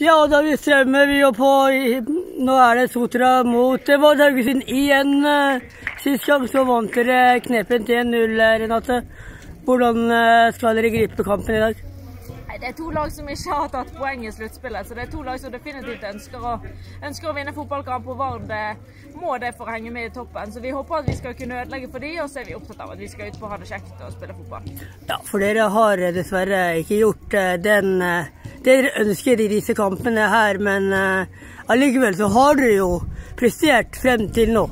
Ja, da vi strømmer vi jo på Nå er det Sotra mot eh, Vård Haugesund igjen. eh. Sist gang så vant dere knepent 1-0, eh, Renate. Hvordan eh, skal dere gripe kampen i dag? Nei, Det er to lag som ikke har tatt poeng i sluttspillet, så det er to lag som definitivt ønsker å, ønsker å vinne fotballkamp. Og Vard eh, må det for å henge med i toppen. Så vi håper at vi skal kunne ødelegge for de, og så er vi opptatt av at vi skal ut på å ha det kjekt og spille fotball. Ja, for dere har eh, dessverre ikke gjort eh, den eh, det dere ønsker i disse kampene her, men eh, allikevel så har dere jo prestert frem til nå.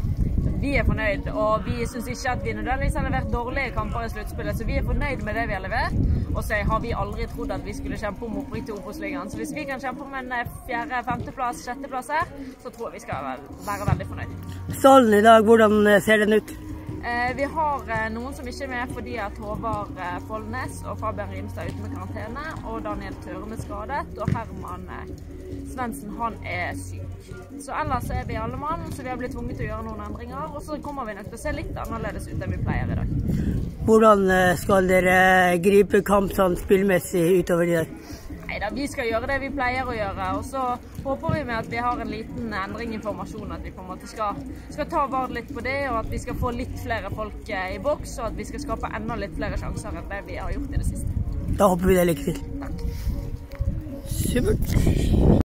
Vi er fornøyd, og vi syns ikke at vi nødvendigvis har levert dårlige kamper i sluttspillet, så vi er fornøyd med det vi har levert. Og så har vi aldri trodd at vi skulle kjempe om opprykk til Obos-ligaen. Så hvis vi kan kjempe om en eh, fjerde, femteplass, sjetteplass her, så tror jeg vi skal være, være veldig fornøyd. Salen i dag, hvordan eh, ser den ut? Eh, vi har eh, noen som ikke er med fordi at Håvard eh, Follnes og Fabian Rimstad er ute med karantene, og Daniel Tørum er skadet, og Herman Svendsen han er syk. Så ellers er vi alle mann, så vi har blitt tvunget til å gjøre noen endringer. Og så kommer vi nok til å se litt annerledes ut enn vi pleier i dag. Hvordan skal dere gripe kamp sånn spillmessig utover i dag? Neida, vi skal gjøre det vi pleier å gjøre. Og så håper vi med at vi har en liten endring i formasjonen. At vi på en måte skal, skal ta vare litt på det, og at vi skal få litt flere folk eh, i boks. Og at vi skal skape enda litt flere sjanser enn det vi har gjort i det siste. Da håper vi det lykke til. Takk. Supert.